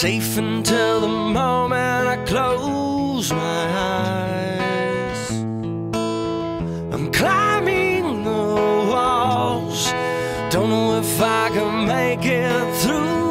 safe until the moment I close my eyes. I'm climbing the walls, don't know if I can make it through.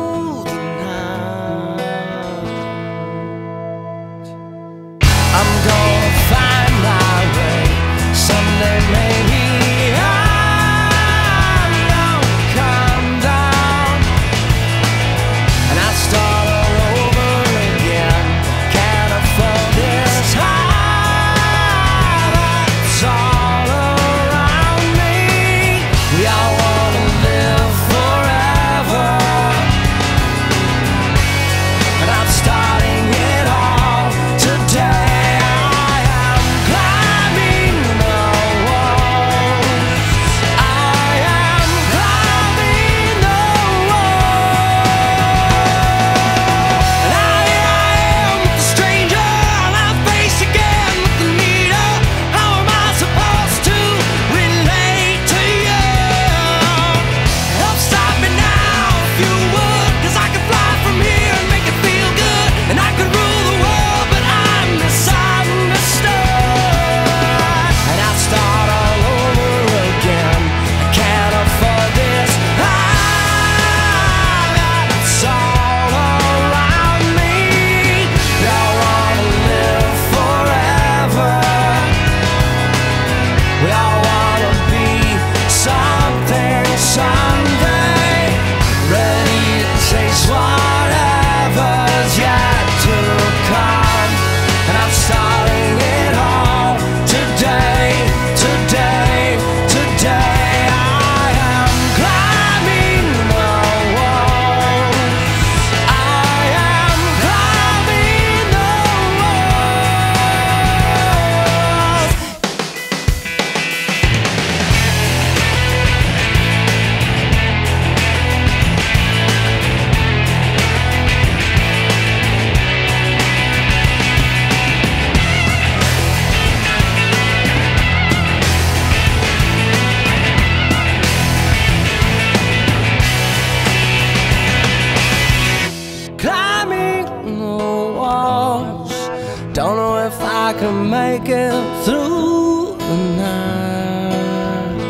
can make it through the night.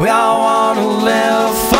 We all wanna live